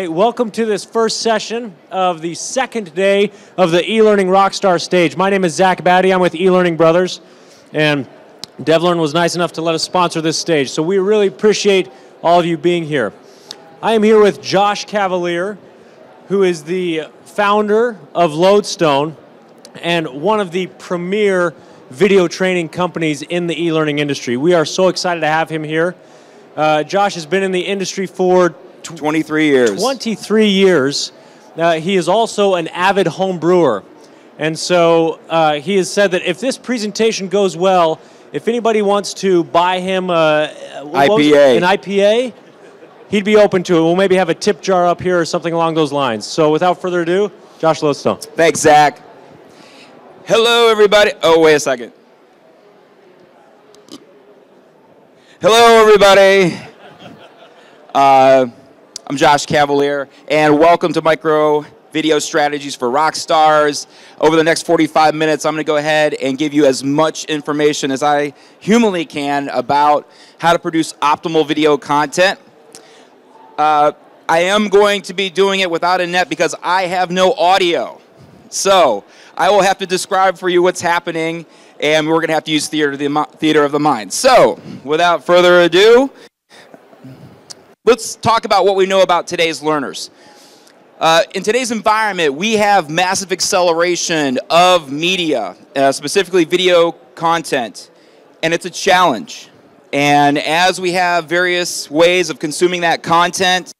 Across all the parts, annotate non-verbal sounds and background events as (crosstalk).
Hey, welcome to this first session of the second day of the e-learning rockstar stage. My name is Zach Batty. I'm with eLearning Brothers, and DevLearn was nice enough to let us sponsor this stage. So we really appreciate all of you being here. I am here with Josh Cavalier, who is the founder of Lodestone and one of the premier video training companies in the e-learning industry. We are so excited to have him here. Uh, Josh has been in the industry for tw 23 years. 23 years. Uh, he is also an avid home brewer. And so uh, he has said that if this presentation goes well, if anybody wants to buy him uh, IPA. an IPA, he'd be open to it. We'll maybe have a tip jar up here or something along those lines. So without further ado, Josh Lodestone. Thanks, Zach. Hello, everybody. Oh, wait a second. Hello, everybody. Uh, I'm Josh Cavalier, and welcome to Micro Video Strategies for Rock Stars. Over the next 45 minutes, I'm going to go ahead and give you as much information as I humanly can about how to produce optimal video content. Uh, I am going to be doing it without a net because I have no audio. So I will have to describe for you what's happening, and we're going to have to use theater the, theater of the mind. So, without further ado, let's talk about what we know about today's learners. Uh, in today's environment, we have massive acceleration of media, uh, specifically video content, and it's a challenge. And as we have various ways of consuming that content,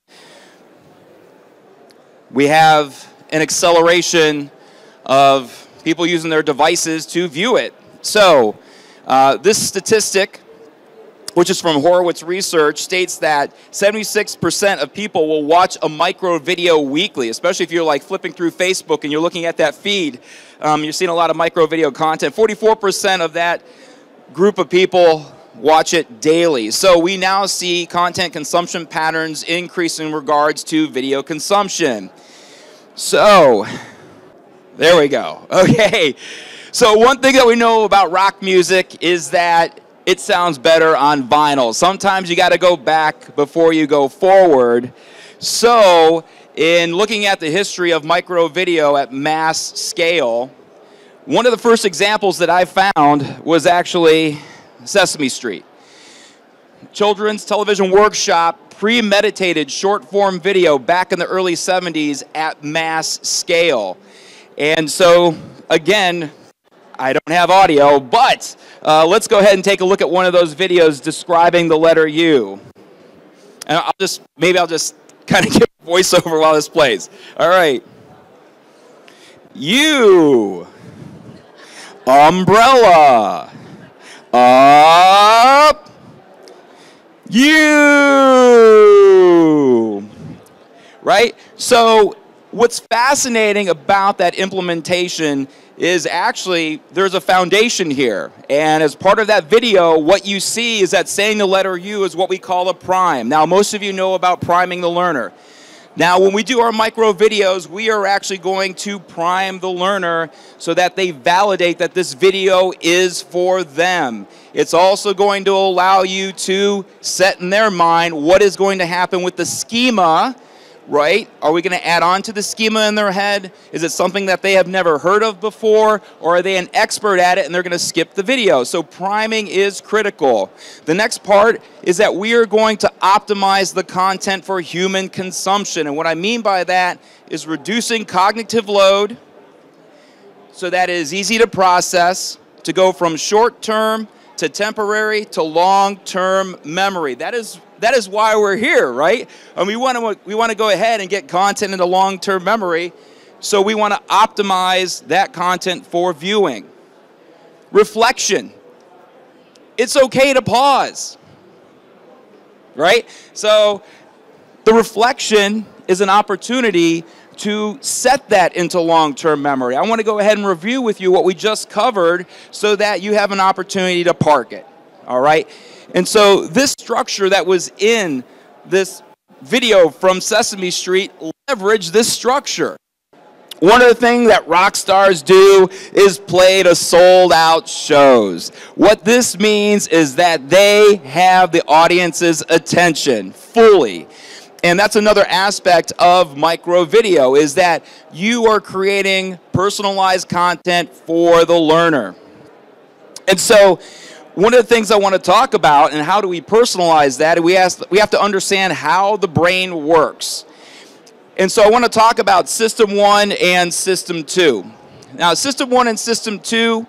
we have an acceleration of people using their devices to view it. So, uh, this statistic, which is from Horowitz Research, states that 76% of people will watch a micro video weekly, especially if you're like flipping through Facebook and you're looking at that feed. Um, you're seeing a lot of micro video content. 44% of that group of people watch it daily. So we now see content consumption patterns increase in regards to video consumption. So, there we go. (laughs) Okay. So one thing that we know about rock music is that it sounds better on vinyl. Sometimes you got to go back before you go forward. So, in looking at the history of micro video at mass scale, one of the first examples that I found was actually Sesame Street. Children's Television Workshop premeditated short form video back in the early 70s at mass scale. And so, again, I don't have audio, but uh, let's go ahead and take a look at one of those videos describing the letter U. And I'll just, maybe I'll just (laughs) kind of give a voiceover while this plays. All right. U. Umbrella. Up. You. Right? So what's fascinating about that implementation is actually there's a foundation here. And as part of that video, what you see is that saying the letter U is what we call a prime. Now, most of you know about priming the learner. Now, when we do our micro videos, we are actually going to prime the learner so that they validate that this video is for them. It's also going to allow you to set in their mind what is going to happen with the schema right? Are we going to add on to the schema in their head? Is it something that they have never heard of before? Or are they an expert at it and they're going to skip the video? So priming is critical. The next part is that we are going to optimize the content for human consumption. And what I mean by that is reducing cognitive load so that it is easy to process, to go from short term to temporary to long term memory. That is that is why we're here, right? And we want to we want to go ahead and get content into long-term memory, so we want to optimize that content for viewing. Reflection. It's okay to pause. Right? So the reflection is an opportunity to set that into long-term memory. I want to go ahead and review with you what we just covered so that you have an opportunity to park it. All right? And so this structure that was in this video from Sesame Street leveraged this structure. One of the things that rock stars do is play to sold out shows. What this means is that they have the audience's attention fully. And that's another aspect of micro video is that you are creating personalized content for the learner. And so one of the things I want to talk about and how do we personalize that, we, ask, we have to understand how the brain works. And so I want to talk about System 1 and System 2. Now, System 1 and System 2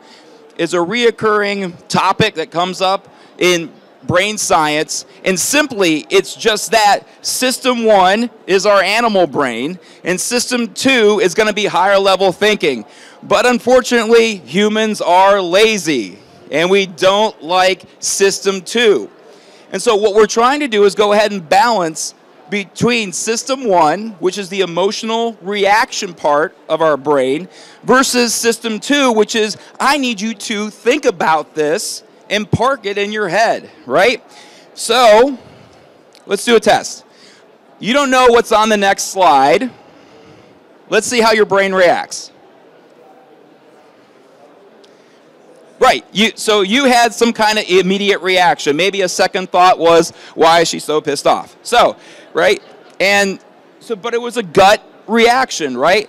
is a reoccurring topic that comes up in brain science. And simply, it's just that System 1 is our animal brain, and System 2 is going to be higher level thinking. But unfortunately, humans are lazy, and we don't like System 2. And so, what we're trying to do is go ahead and balance between system one, which is the emotional reaction part of our brain, versus system two, which is I need you to think about this and park it in your head, right? So let's do a test. You don't know what's on the next slide. Let's see how your brain reacts. Right. You, so you had some kind of immediate reaction. Maybe a second thought was, why is she so pissed off? So, right? And so, but it was a gut reaction, right?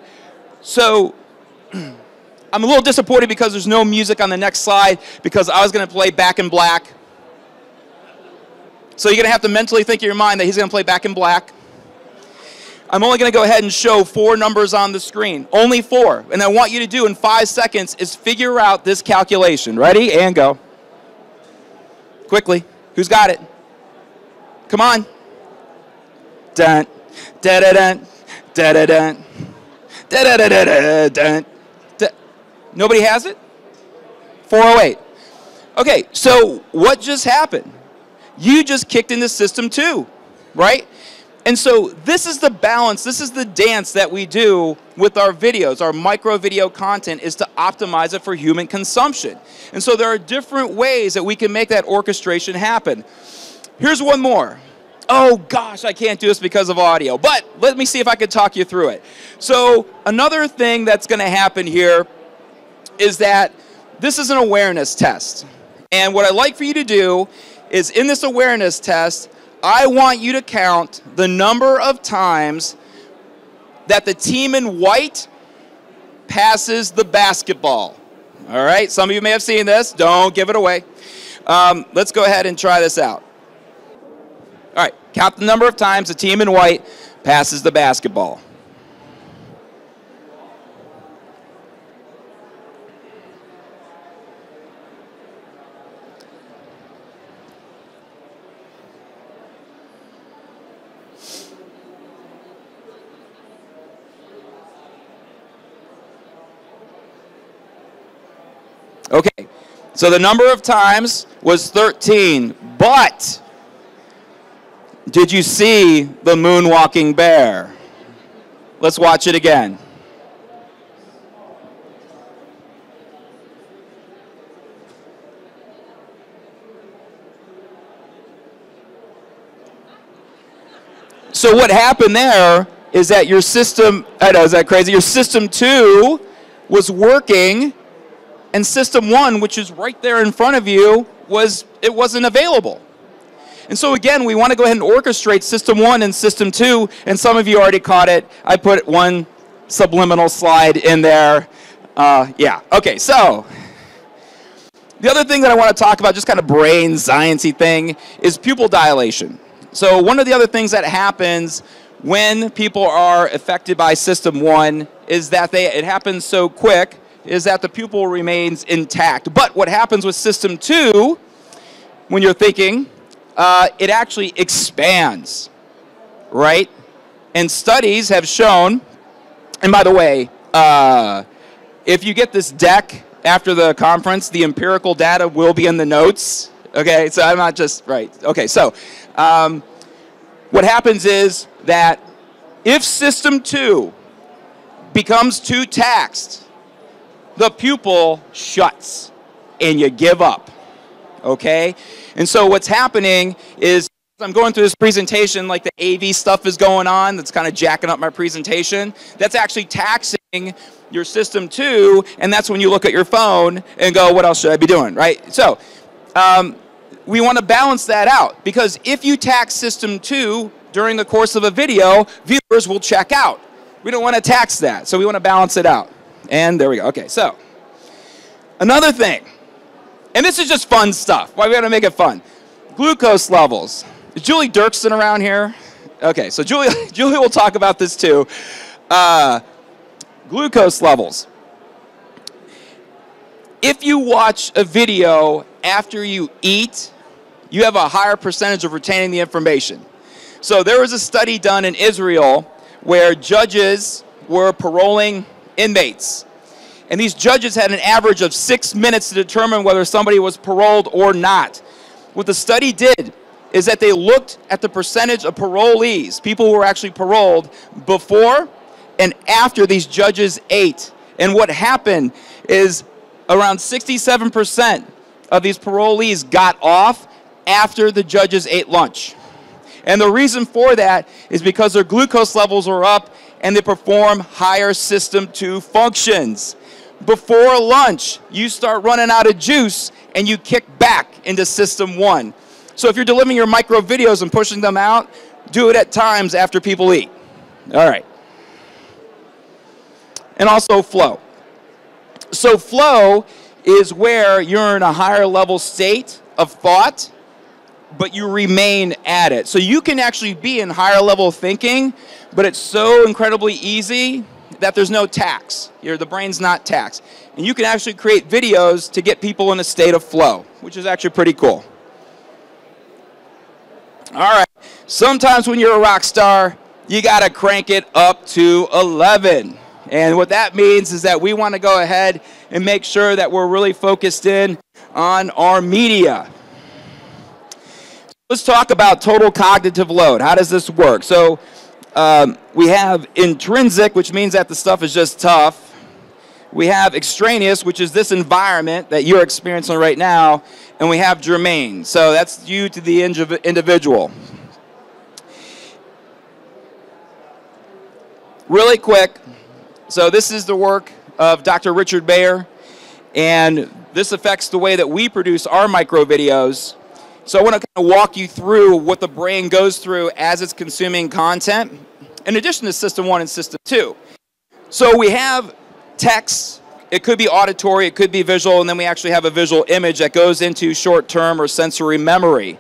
So (clears throat) I'm a little disappointed because there's no music on the next slide because I was going to play Back in Black. So you're going to have to mentally think in your mind that he's going to play Back in Black. I'm only going to go ahead and show four numbers on the screen. Only four. And I want you to do in five seconds is figure out this calculation. Ready? And go. Quickly. Who's got it? Come on. Dun, da da dun, da da dun, da da da da da dun. Nobody has it? 408. Okay, so what just happened? You just kicked into system two, right? And so this is the balance, this is the dance that we do with our videos. Our micro video content is to optimize it for human consumption. And so there are different ways that we can make that orchestration happen. Here's one more. Oh gosh, I can't do this because of audio. But let me see if I can talk you through it. So another thing that's going to happen here is that this is an awareness test. And what I'd like for you to do is in this awareness test, I want you to count the number of times that the team in white passes the basketball. All right, some of you may have seen this. Don't give it away. Um, let's go ahead and try this out. All right, count the number of times the team in white passes the basketball. Okay, so the number of times was 13, but did you see the moonwalking bear? Let's watch it again. So what happened there is that your system, I know, is that crazy? Your system two was working and system one, which is right there in front of you, was it wasn't available. And so again, we want to go ahead and orchestrate system one and system two, and some of you already caught it. I put one subliminal slide in there. Uh, yeah, okay, so the other thing that I want to talk about, just kind of brain sciencey thing, is pupil dilation. So one of the other things that happens when people are affected by system one is that they it happens so quick is that the pupil remains intact. But what happens with system two, when you're thinking, uh, it actually expands, right? And studies have shown, and by the way, uh, if you get this deck after the conference, the empirical data will be in the notes. Okay, so I'm not just, right. Okay, so um, what happens is that if system two becomes too taxed, the pupil shuts and you give up. Okay? And so what's happening is I'm going through this presentation, like the AV stuff is going on, that's kind of jacking up my presentation. That's actually taxing your system two, and that's when you look at your phone and go, what else should I be doing, right? So um, we want to balance that out because if you tax system two during the course of a video, viewers will check out. We don't want to tax that, so we want to balance it out. And there we go. Okay, so another thing, and this is just fun stuff. Why we got to make it fun? Glucose levels. Is Julie Dirksen around here? Okay, so Julie, (laughs) Julie will talk about this too. Uh, glucose levels. If you watch a video after you eat, you have a higher percentage of retaining the information. So there was a study done in Israel where judges were paroling inmates. And these judges had an average of six minutes to determine whether somebody was paroled or not. What the study did is that they looked at the percentage of parolees, people who were actually paroled, before and after these judges ate. And what happened is around 67% of these parolees got off after the judges ate lunch. And the reason for that is because their glucose levels were up and they perform higher system 2 functions. Before lunch, you start running out of juice and you kick back into system 1. So if you're delivering your micro videos and pushing them out, do it at times after people eat. All right. And also flow. So flow is where you're in a higher level state of thought but you remain at it. So you can actually be in higher level thinking, but it's so incredibly easy that there's no tax. You're, the brain's not taxed. And you can actually create videos to get people in a state of flow, which is actually pretty cool. All right. Sometimes when you're a rock star, you got to crank it up to 11. And what that means is that we want to go ahead and make sure that we're really focused in on our media. Let's talk about total cognitive load. How does this work? So um, we have intrinsic, which means that the stuff is just tough. We have extraneous, which is this environment that you're experiencing right now. And we have germane. So that's due to the individual. Really quick. So this is the work of Dr. Richard Mayer. And this affects the way that we produce our micro videos. So I want to kind of walk you through what the brain goes through as it's consuming content, in addition to System 1 and System 2. So we have text, it could be auditory, it could be visual, and then we actually have a visual image that goes into short-term or sensory memory.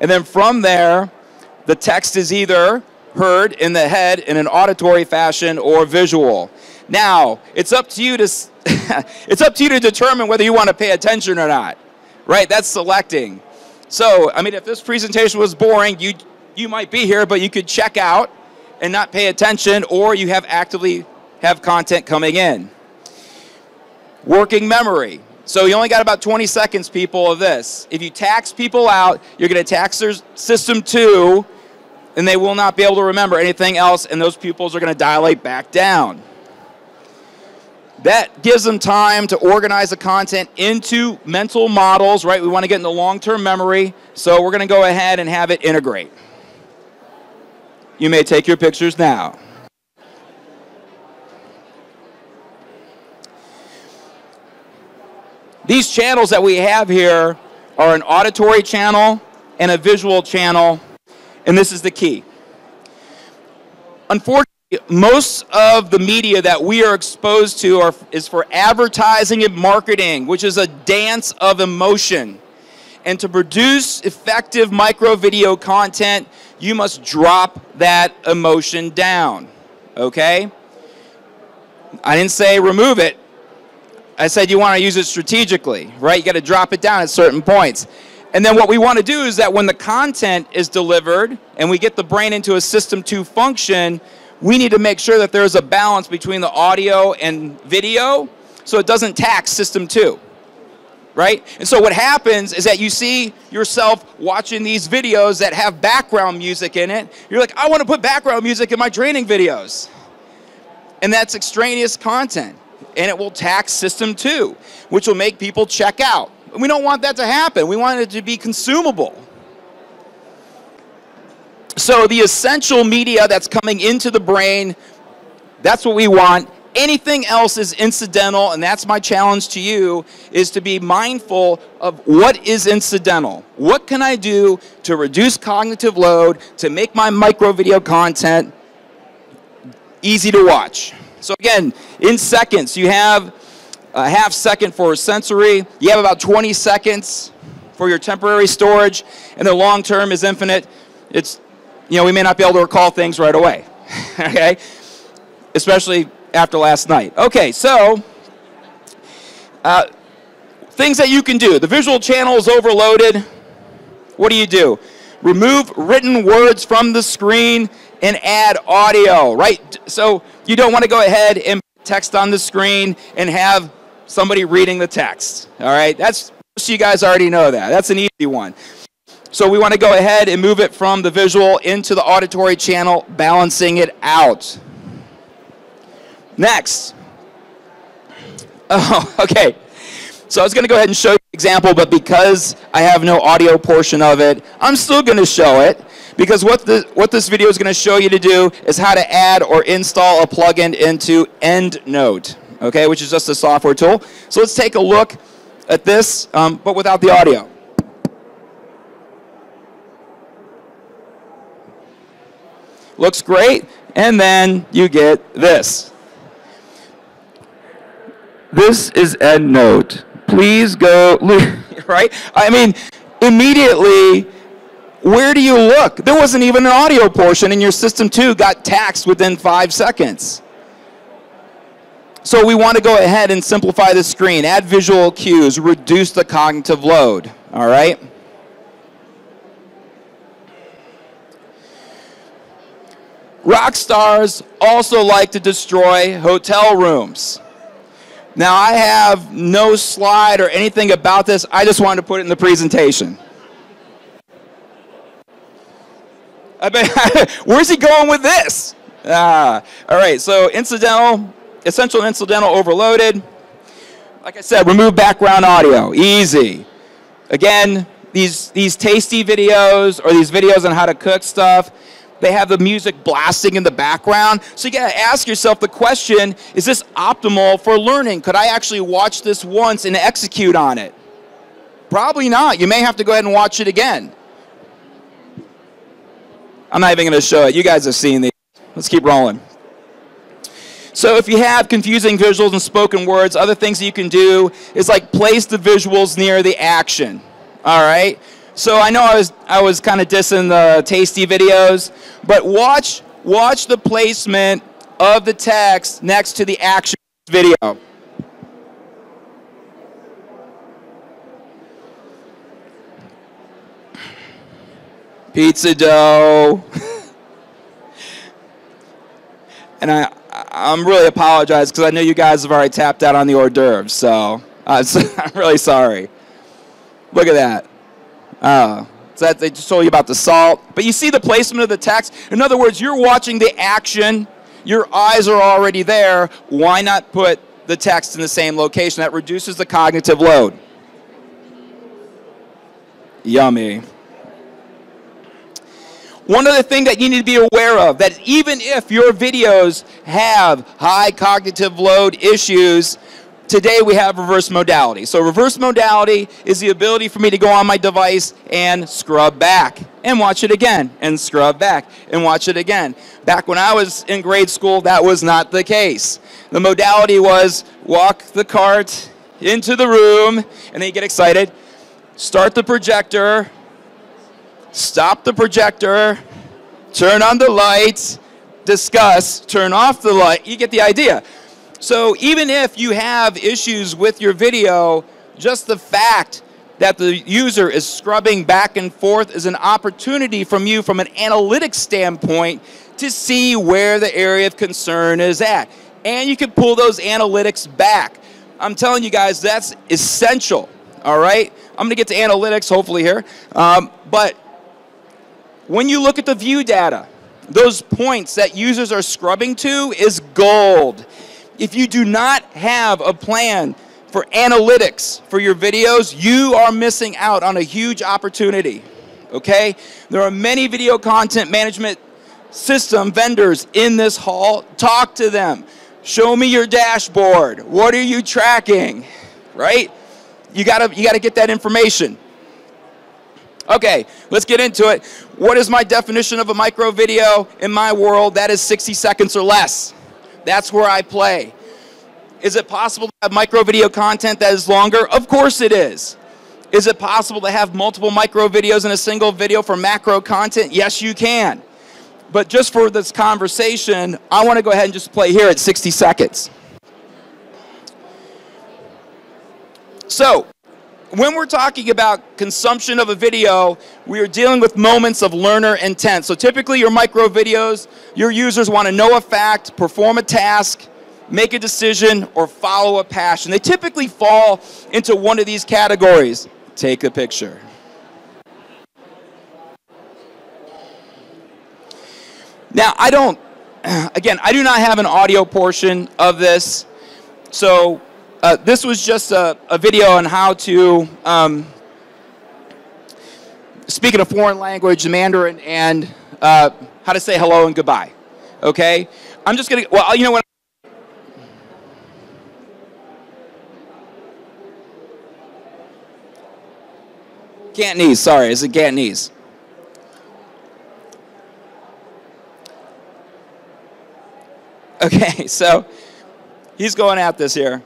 And then from there, the text is either heard in the head in an auditory fashion or visual. Now, it's up to you to (laughs) it's up to you to determine whether you want to pay attention or not. Right? That's selecting. So, I mean, if this presentation was boring, you, you might be here, but you could check out and not pay attention, or you have actively have content coming in. Working memory. So you only got about 20 seconds, people, of this. If you tax people out, you're going to tax their system two, and they will not be able to remember anything else, and those pupils are going to dilate back down. That gives them time to organize the content into mental models, right? We want to get into long-term memory, so we're going to go ahead and have it integrate. You may take your pictures now. These channels that we have here are an auditory channel and a visual channel, and this is the key. Unfortunately, most of the media that we are exposed to are, is for advertising and marketing, which is a dance of emotion. And to produce effective micro video content, you must drop that emotion down. Okay? I didn't say remove it. I said you want to use it strategically, right? You got to drop it down at certain points. And then what we want to do is that when the content is delivered and we get the brain into a system 2 function, we need to make sure that there's a balance between the audio and video so it doesn't tax system two. Right? And so what happens is that you see yourself watching these videos that have background music in it. You're like, I want to put background music in my training videos. And that's extraneous content. And it will tax system two, which will make people check out. And we don't want that to happen. We want it to be consumable. So the essential media that's coming into the brain, that's what we want Anything else is incidental, and that's my challenge to you, is to be mindful of what is incidental. What can I do to reduce cognitive load, to make my micro video content easy to watch? So again, in seconds, you have a half second for sensory, you have about 20 seconds for your temporary storage, and the long term is infinite. It's, you know, we may not be able to recall things right away, (laughs) okay? Especially after last night. Okay, so uh, things that you can do. The visual channel is overloaded. What do you do? Remove written words from the screen and add audio, right? So you don't want to go ahead and text on the screen and have somebody reading the text. All right, that's most of you guys already know that. That's an easy one. So we want to go ahead and move it from the visual into the auditory channel, balancing it out. Next. Oh, (laughs) okay. So I was going to go ahead and show you an example, but because I have no audio portion of it, I'm still going to show it. Because what, the, what this video is going to show you to do is how to add or install a plugin into EndNote, okay, which is just a software tool. So let's take a look at this, um, but without the audio. Looks great, and then you get this. This is EndNote. Please go, (laughs) right? I mean, immediately, where do you look? There wasn't even an audio portion, and your system two got taxed within five seconds. So we want to go ahead and simplify the screen, add visual cues, reduce the cognitive load, all right? Rock stars also like to destroy hotel rooms. Now, I have no slide or anything about this. I just wanted to put it in the presentation. (laughs) Where's he going with this? Ah, all right, so incidental, essential and incidental overloaded. Like I said, remove background audio, easy. Again, these, these tasty videos or these videos on how to cook stuff, they have the music blasting in the background. So you gotta ask yourself the question, is this optimal for learning? Could I actually watch this once and execute on it? Probably not. You may have to go ahead and watch it again. I'm not even gonna show it. You guys have seen these. Let's keep rolling. So if you have confusing visuals and spoken words, other things that you can do is like place the visuals near the action. All right? So I know I was I was kind of dissing the tasty videos, but watch watch the placement of the text next to the action video. Pizza dough. (laughs) and I I'm really apologize because I know you guys have already tapped out on the hors d'oeuvres, so, uh, so (laughs) I'm really sorry. Look at that. Uh, so that they just told you about the salt. But you see the placement of the text? In other words, you're watching the action. Your eyes are already there. Why not put the text in the same location? That reduces the cognitive load. Yummy. One other thing that you need to be aware of, that even if your videos have high cognitive load issues, today we have reverse modality. So reverse modality is the ability for me to go on my device and scrub back and watch it again and scrub back and watch it again. Back when I was in grade school, that was not the case. The modality was walk the cart into the room and then you get excited, start the projector, stop the projector, turn on the lights, discuss, turn off the light. You get the idea. So even if you have issues with your video, just the fact that the user is scrubbing back and forth is an opportunity from you from an analytics standpoint to see where the area of concern is at. And you can pull those analytics back. I'm telling you guys, that's essential, all right? I'm gonna get to analytics hopefully here. Um, but when you look at the view data, those points that users are scrubbing to is gold. If you do not have a plan for analytics for your videos, you are missing out on a huge opportunity. Okay? There are many video content management system vendors in this hall. Talk to them. Show me your dashboard. What are you tracking? Right? You gotta, you gotta get that information. Okay, let's get into it. What is my definition of a micro video in my world? That is 60 seconds or less. That's where I play. Is it possible to have micro video content that is longer? Of course it is. Is it possible to have multiple micro videos in a single video for macro content? Yes, you can. But just for this conversation, I want to go ahead and just play here at 60 seconds. So, when we're talking about consumption of a video, we are dealing with moments of learner intent. So typically your micro videos, your users want to know a fact, perform a task, make a decision, or follow a passion. They typically fall into one of these categories. Take a picture. Now, I don't, (clears throat) again, I do not have an audio portion of this. So uh, this was just a, a, video on how to um, speak in a foreign language, Mandarin, and uh, how to say hello and goodbye. Okay? I'm just going to, well, you know what? Cantonese, sorry, is it Cantonese? Okay, (laughs) so he's going at this here.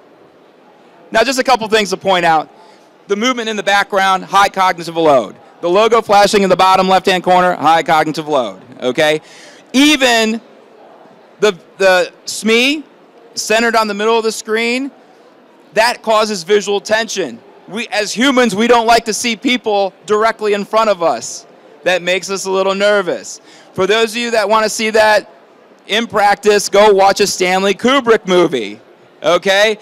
Now, just a couple things to point out. The movement in the background, high cognitive load. The logo flashing in the bottom left-hand corner, high cognitive load, okay? Even the, the SME centered on the middle of the screen, that causes visual tension. We, as humans, we don't like to see people directly in front of us. That makes us a little nervous. For those of you that want to see that in practice, go watch a Stanley Kubrick movie, okay?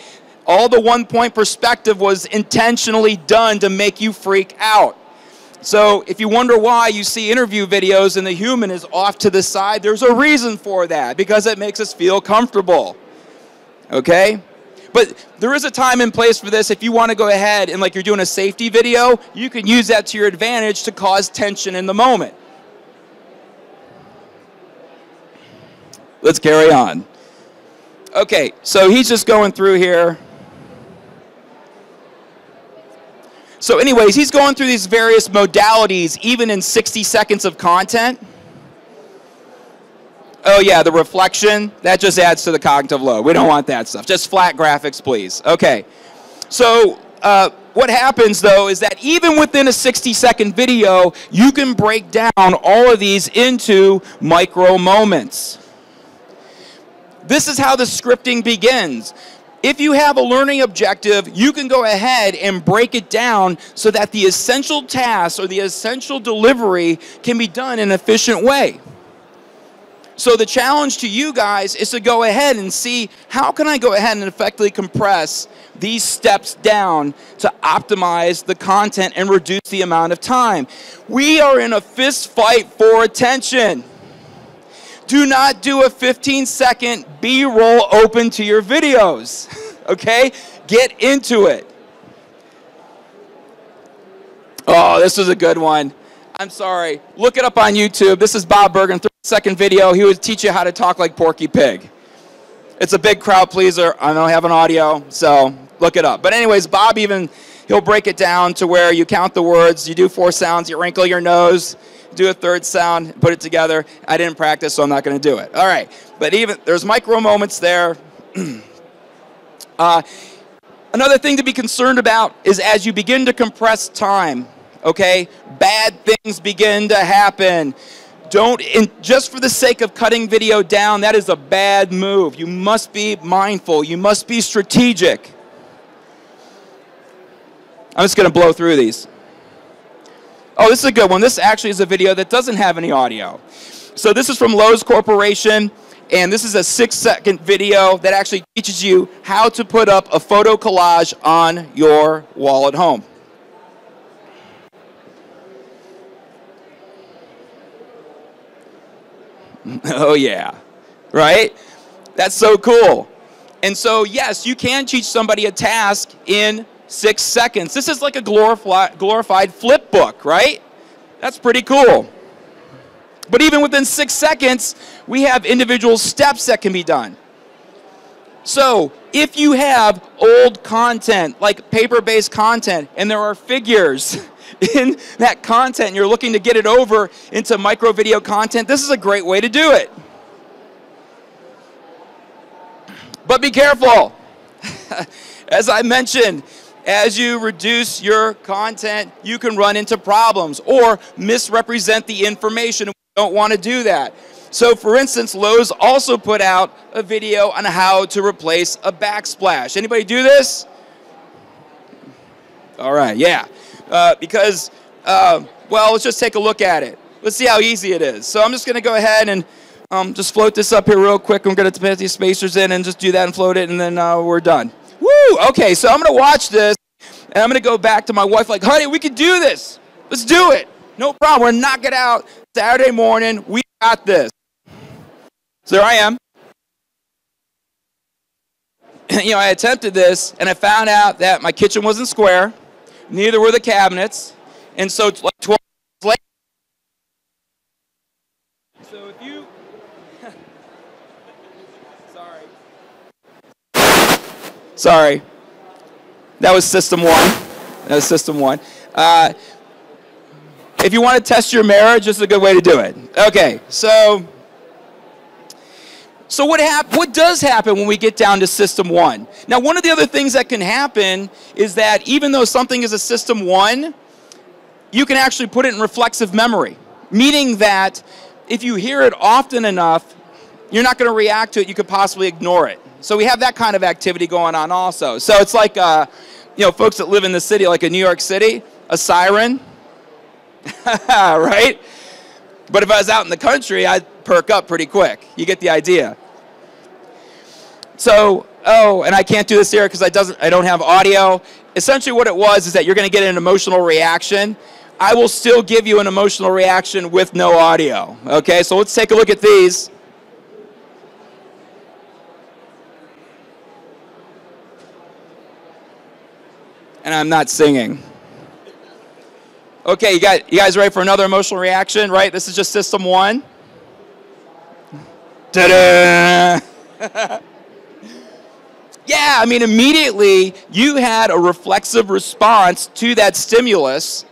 All the one point perspective was intentionally done to make you freak out. So if you wonder why you see interview videos and the human is off to the side, there's a reason for that because it makes us feel comfortable. Okay? But there is a time and place for this. If you want to go ahead and like you're doing a safety video, you can use that to your advantage to cause tension in the moment. Let's carry on. Okay, so he's just going through here. So anyways, he's going through these various modalities, even in 60 seconds of content. Oh yeah, the reflection, that just adds to the cognitive load. We don't want that stuff. Just flat graphics, please. Okay. So uh, what happens though is that even within a 60 second video, you can break down all of these into micro moments. This is how the scripting begins. If you have a learning objective, you can go ahead and break it down so that the essential tasks or the essential delivery can be done in an efficient way. So the challenge to you guys is to go ahead and see how can I go ahead and effectively compress these steps down to optimize the content and reduce the amount of time. We are in a fist fight for attention. Do not do a 15 second B roll open to your videos. (laughs) okay? Get into it. Oh, this was a good one. I'm sorry. Look it up on YouTube. This is Bob Bergen, 30 second video. He would teach you how to talk like Porky Pig. It's a big crowd pleaser. I don't have an audio, so look it up. But anyways, Bob even, he'll break it down to where you count the words, you do four sounds, you wrinkle your nose, do a third sound, put it together. I didn't practice, so I'm not going to do it. All right, but even there's micro moments there. (clears throat) uh, another thing to be concerned about is as you begin to compress time, okay, bad things begin to happen. Don't, in, just for the sake of cutting video down, that is a bad move. You must be mindful. You must be strategic. I'm just going to blow through these. Oh, this is a good one. This actually is a video that doesn't have any audio. So this is from Lowe's Corporation, and this is a six-second video that actually teaches you how to put up a photo collage on your wall at home. (laughs) Oh yeah, right? That's so cool. And so yes, you can teach somebody a task in six seconds. This is like a glorified flip book, right? That's pretty cool. But even within six seconds, we have individual steps that can be done. So if you have old content, like paper-based content, and there are figures (laughs) in that content, and you're looking to get it over into micro video content, this is a great way to do it. But be careful. (laughs) As I mentioned, as you reduce your content, you can run into problems or misrepresent the information. We don't want to do that. So for instance, Lowe's also put out a video on how to replace a backsplash. Anybody do this? All right, yeah. Uh, because, uh, well, let's just take a look at it. Let's see how easy it is. So I'm just going to go ahead and um, just float this up here real quick. I'm going to put these spacers in and just do that and float it, and then uh, we're done. Woo! Okay, so I'm to watch this, and I'm to go back to my wife like, honey, we can do this. Let's do it. No problem. We're knock it out Saturday morning. We got this. So there I am. (laughs) you know, I attempted this, and I found out that my kitchen wasn't square. Neither were the cabinets. And so like 12 later. So if you Sorry. Sorry. That was system 1. That was system 1. Uh, if you want to test your marriage, is a good way to do it. Okay. So so what, hap- what does happen when we get down to system one? Now, one of the other things that can happen is that even though something is a system one, you can actually put it in reflexive memory, meaning that if you hear it often enough, you're not going to react to it. You could possibly ignore it. So we have that kind of activity going on also. So it's like, uh, you know, folks that live in the city, like in New York City, a siren, (laughs) right? But if I was out in the country, I'd perk up pretty quick. You get the idea. So, oh, and I can't do this here because I doesn't I don't have audio. Essentially what it was is that you're going to get an emotional reaction. I will still give you an emotional reaction with no audio. Okay? So let's take a look at these. And I'm not singing. Okay, you got you guys ready for another emotional reaction, right? This is just system 1. Ta-da! (laughs) yeah, I mean, immediately you had a reflexive response to that stimulus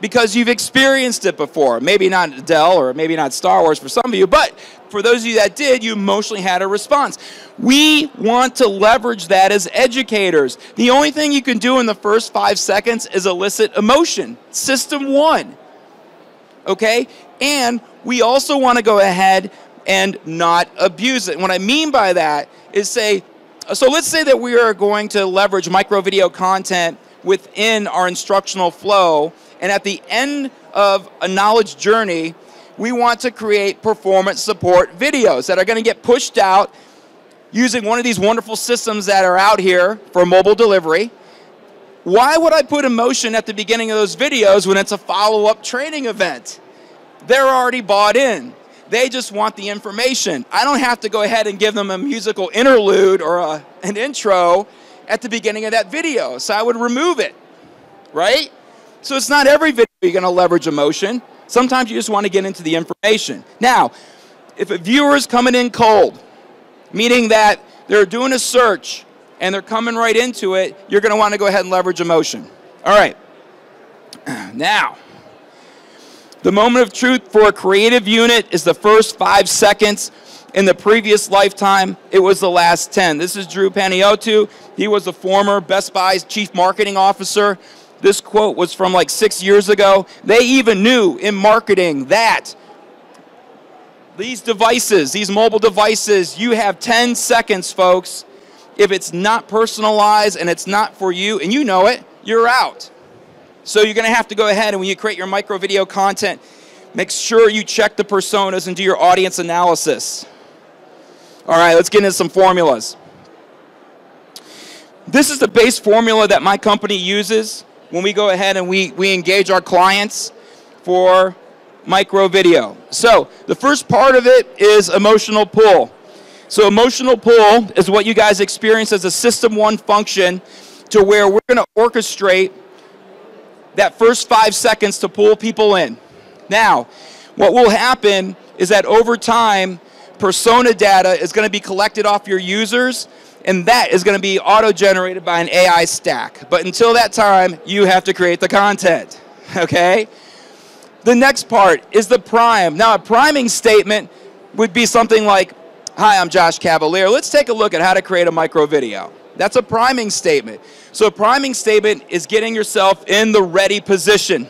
because you've experienced it before. Maybe not Adele or maybe not Star Wars for some of you, but for those of you that did, you emotionally had a response. We want to leverage that as educators. The only thing you can do in the first five seconds is elicit emotion. System one. Okay? And we also want to go ahead and not abuse it. What I mean by that is say, so let's say that we are going to leverage micro video content within our instructional flow, and at the end of a knowledge journey, we want to create performance support videos that are going to get pushed out using one of these wonderful systems that are out here for mobile delivery. Why would I put emotion at the beginning of those videos when it's a follow-up training event? They're already bought in. They just want the information. I don't have to go ahead and give them a musical interlude or a, an intro at the beginning of that video. So I would remove it, right? So it's not every video you're going to leverage emotion. Sometimes you just want to get into the information. Now, if a viewer is coming in cold, meaning that they're doing a search and they're coming right into it, you're going to want to go ahead and leverage emotion. All right. (clears throat) Now, the moment of truth for a creative unit is the first five seconds. In the previous lifetime, it was the last 10. This is Drew Panayiotou. He was a former Best Buy's chief marketing officer. This quote was from like six years ago. They even knew in marketing that these devices, these mobile devices, you have 10 seconds, folks. If it's not personalized and it's not for you, and you know it, you're out. So you're going to have to go ahead and when you create your micro video content, make sure you check the personas and do your audience analysis. All right, let's get into some formulas. This is the base formula that my company uses when we go ahead and we, we engage our clients for micro video. So the first part of it is emotional pull. So emotional pull is what you guys experience as a system one function to where we're going to orchestrate that first five seconds to pull people in. Now, what will happen is that over time, persona data is going to be collected off your users, and that is going to be auto-generated by an AI stack. But until that time, you have to create the content, (laughs) okay? The next part is the prime. Now, a priming statement would be something like, hi, I'm Josh Cavalier. Let's take a look at how to create a micro video. That's a priming statement. So a priming statement is getting yourself in the ready position.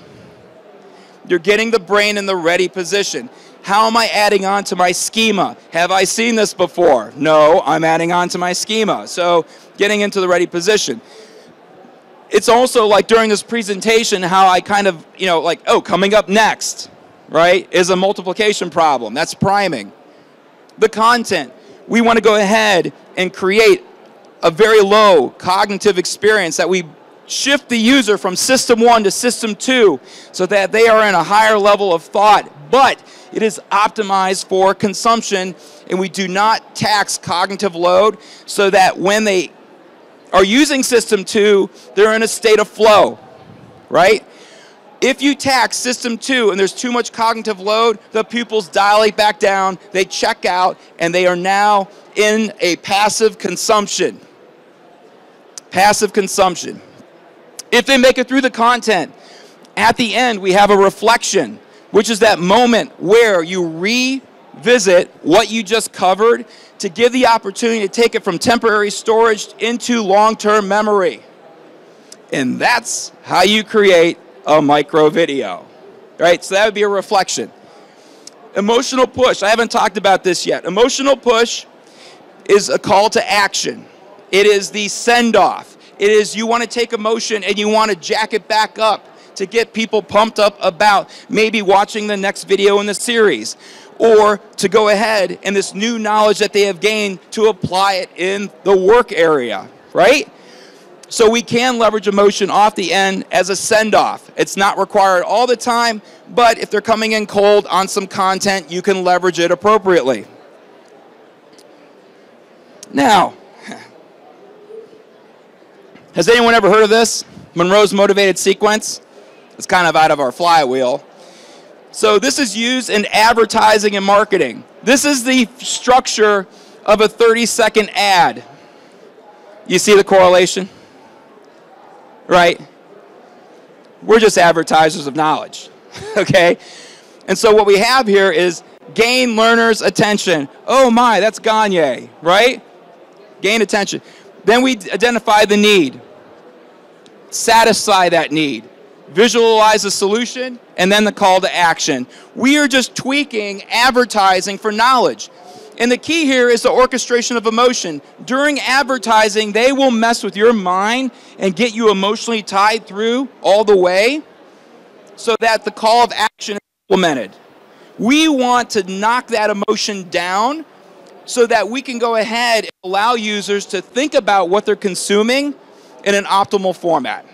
You're getting the brain in the ready position. How am I adding on to my schema? Have I seen this before? No, I'm adding on to my schema. So getting into the ready position. It's also like during this presentation how I kind of, you know, like, oh, coming up next, right, is a multiplication problem. That's priming. The content. We want to go ahead and create a very low cognitive experience that we shift the user from system one to system two so that they are in a higher level of thought. But it is optimized for consumption, and we do not tax cognitive load so that when they are using System 2, they're in a state of flow, right? If you tax System 2 and there's too much cognitive load, the pupils dilate back down, they check out, and they are now in a passive consumption. Passive consumption. If they make it through the content, at the end we have a reflection which is that moment where you revisit what you just covered to give the opportunity to take it from temporary storage into long-term memory. And that's how you create a micro video, right? So that would be a reflection. Emotional push, I haven't talked about this yet. Emotional push is a call to action. It is the send off. It is you want to take emotion and you want to jack it back up to get people pumped up about maybe watching the next video in the series or to go ahead and this new knowledge that they have gained to apply it in the work area, right? So we can leverage emotion off the end as a send off. It's not required all the time, but if they're coming in cold on some content, you can leverage it appropriately. Now, (laughs) has anyone ever heard of this? Monroe's motivated sequence? It's kind of out of our flywheel. So this is used in advertising and marketing. This is the structure of a 30 second ad. You see the correlation? Right? We're just advertisers of knowledge. (laughs) okay? And so what we have here is gain learners' attention. Oh my, that's Gagne, right? Gain attention. Then we identify the need, satisfy that need visualize a solution, and then the call to action. We are just tweaking advertising for knowledge. And the key here is the orchestration of emotion. During advertising, they will mess with your mind and get you emotionally tied through all the way so that the call of action is implemented. We want to knock that emotion down so that we can go ahead and allow users to think about what they're consuming in an optimal format.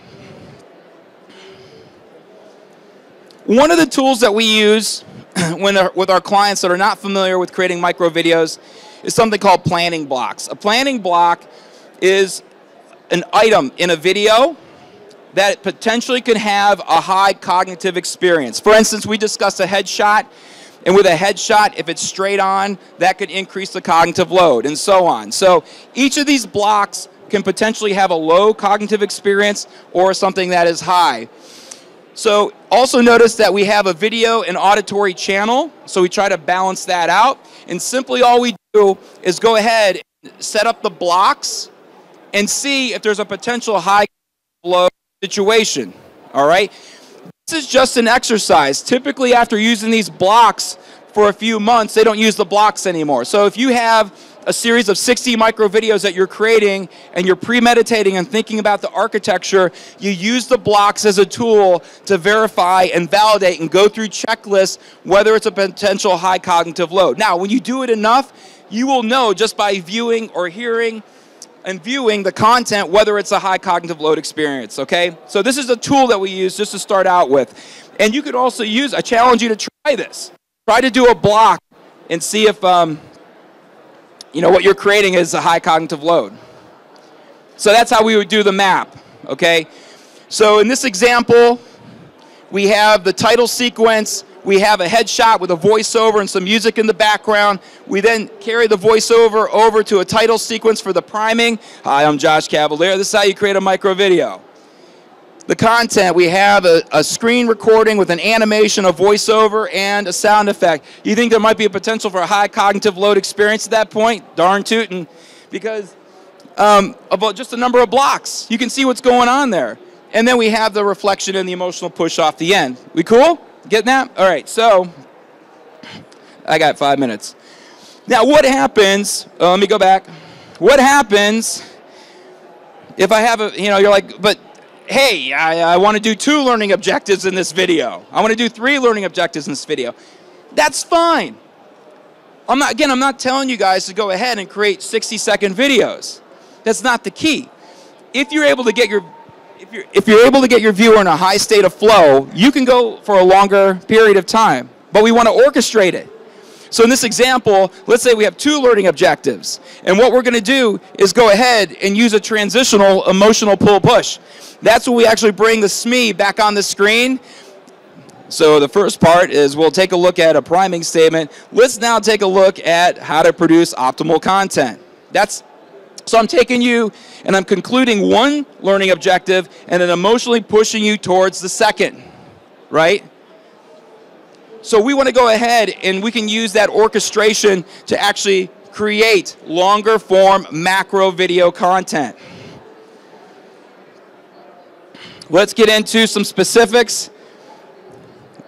One of the tools that we use (clears throat) when uh, with our clients that are not familiar with creating micro videos is something called planning blocks. A planning block is an item in a video that potentially can have a high cognitive experience. For instance, we discussed a headshot, and with a headshot, if it's straight on, that could increase the cognitive load, and so on. So each of these blocks can potentially have a low cognitive experience or something that is high. So also notice that we have a video and auditory channel, so we try to balance that out. And simply all we do is go ahead and set up the blocks and see if there's a potential high flow situation, all right? This is just an exercise. Typically after using these blocks for a few months, they don't use the blocks anymore. So if you have a series of 60 micro videos that you're creating and you're premeditating and thinking about the architecture, you use the blocks as a tool to verify and validate and go through checklists whether it's a potential high cognitive load. Now, when you do it enough, you will know just by viewing or hearing and viewing the content whether it's a high cognitive load experience, okay? So this is a tool that we use just to start out with. And you could also use, I challenge you to try this. Try to do a block and see if um, you know, what you're creating is a high cognitive load. So that's how we would do the map, okay? So in this example, we have the title sequence, we have a headshot with a voiceover and some music in the background. We then carry the voiceover over to a title sequence for the priming. Hi, I'm Josh Cavalier. This is how you create a micro video. The content, we have a, a screen recording with an animation, a voiceover, and a sound effect. You think there might be a potential for a high cognitive load experience at that point? Darn tootin'. Because um, about just a number of blocks, you can see what's going on there. And then we have the reflection and the emotional push off the end. We cool? Getting that? All right, so I got five minutes. Now, what happens? Uh, let me go back. What happens if I have a, you know, you're like, but hey, I, I want to do two learning objectives in this video. I want to do three learning objectives in this video. That's fine. I'm not, again, I'm not telling you guys to go ahead and create 60 second videos. That's not the key. If you're able to get your if you're, if you're able to get your viewer in a high state of flow, you can go for a longer period of time. But we want to orchestrate it. So in this example, let's say we have two learning objectives. And what we're going to do is go ahead and use a transitional emotional pull push. That's when we actually bring the SME back on the screen. So the first part is we'll take a look at a priming statement. Let's now take a look at how to produce optimal content. That's so I'm taking you and I'm concluding one learning objective and then emotionally pushing you towards the second, right? So we want to go ahead and we can use that orchestration to actually create longer form macro video content. Let's get into some specifics.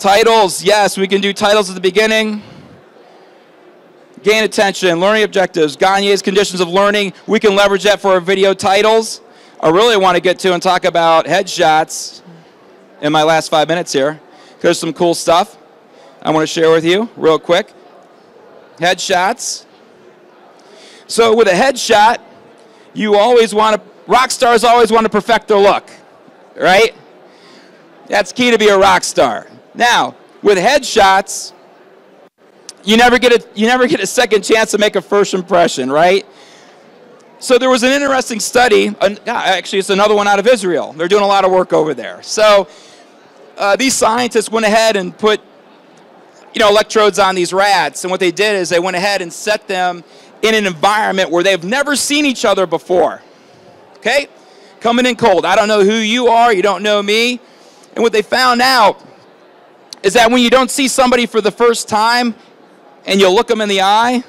Titles, yes, we can do titles at the beginning gain attention, learning objectives, Gagne's conditions of learning. We can leverage that for our video titles. I really want to get to and talk about headshots in my last five minutes here. There's some cool stuff I want to share with you real quick. Headshots. So with a headshot, you always want to, rock stars always want to perfect their look, right? That's key to be a rock star. Now, with headshots, you never get a you never get a second chance to make a first impression, right? So there was an interesting study. Actually, it's another one out of Israel. They're doing a lot of work over there. So uh, these scientists went ahead and put you know electrodes on these rats, and what they did is they went ahead and set them in an environment where they've never seen each other before. Okay, coming in cold. I don't know who you are. You don't know me. And what they found out is that when you don't see somebody for the first time, and you look them in the eye,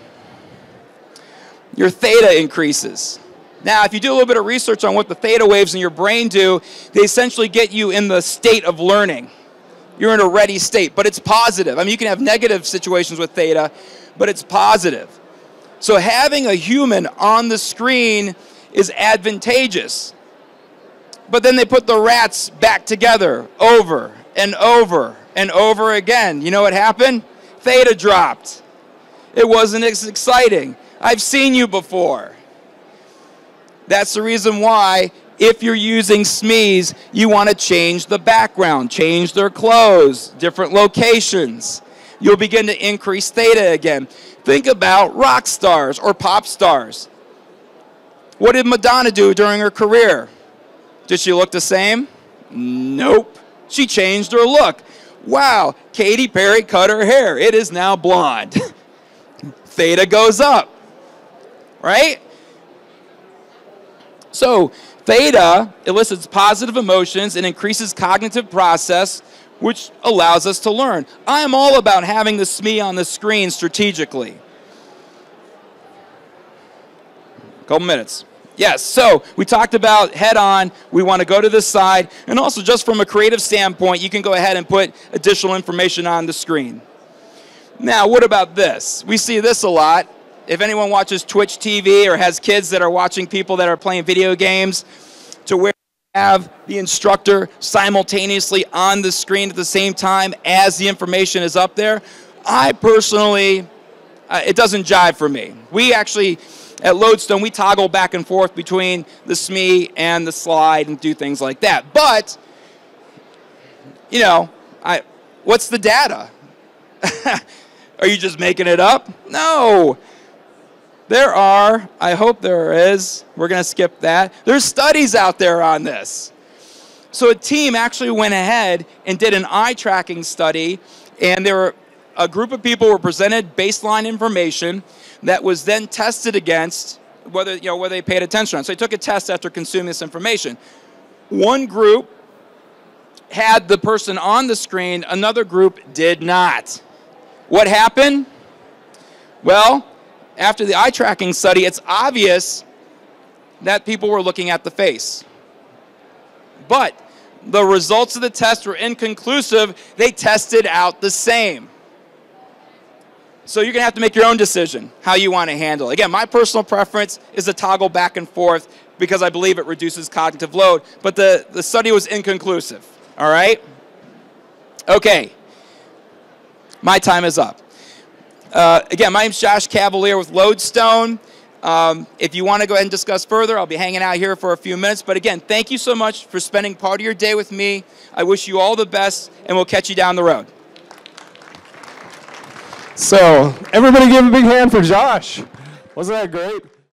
your theta increases. Now, if you do a little bit of research on what the theta waves in your brain do, they essentially get you in the state of learning. You're in a ready state, but it's positive. I mean, you can have negative situations with theta, but it's positive. So having a human on the screen is advantageous. But then they put the rats back together over and over and over again. You know what happened? Theta dropped. It wasn't as exciting. I've seen you before. That's the reason why, if you're using SMEs, you want to change the background, change their clothes, different locations. You'll begin to increase theta again. Think about rock stars or pop stars. What did Madonna do during her career? Did she look the same? Nope. She changed her look. Wow, Katy Perry cut her hair. It is now blonde. (laughs) theta goes up, right? So theta elicits positive emotions and increases cognitive process, which allows us to learn. I am all about having the SME on the screen strategically. Couple minutes. Yes, so we talked about head on, we want to go to this side, and also just from a creative standpoint, you can go ahead and put additional information on the screen. Now, what about this? We see this a lot. If anyone watches Twitch TV or has kids that are watching people that are playing video games, to where you have the instructor simultaneously on the screen at the same time as the information is up there, I personally, uh, it doesn't jive for me. We actually, at Lodestone, we toggle back and forth between the SME and the slide and do things like that. But, you know, I, what's the data? (laughs) Are you just making it up? No. There are, I hope there is, we're going to skip that. There's studies out there on this. So a team actually went ahead and did an eye tracking study and there were a group of people were presented baseline information that was then tested against whether you know whether they paid attention on. So they took a test after consuming this information. One group had the person on the screen, another group did not. What happened? Well, after the eye tracking study, it's obvious that people were looking at the face. But the results of the test were inconclusive. They tested out the same. So you're going to have to make your own decision how you want to handle it. Again, my personal preference is to toggle back and forth because I believe it reduces cognitive load, but the, the study was inconclusive. All right? Okay. My time is up. Uh, again, my name's Josh Cavalier with Lodestone. Um, if you want to go ahead and discuss further, I'll be hanging out here for a few minutes. But again, thank you so much for spending part of your day with me. I wish you all the best, and we'll catch you down the road. So, everybody give a big hand for Josh. Wasn't that great?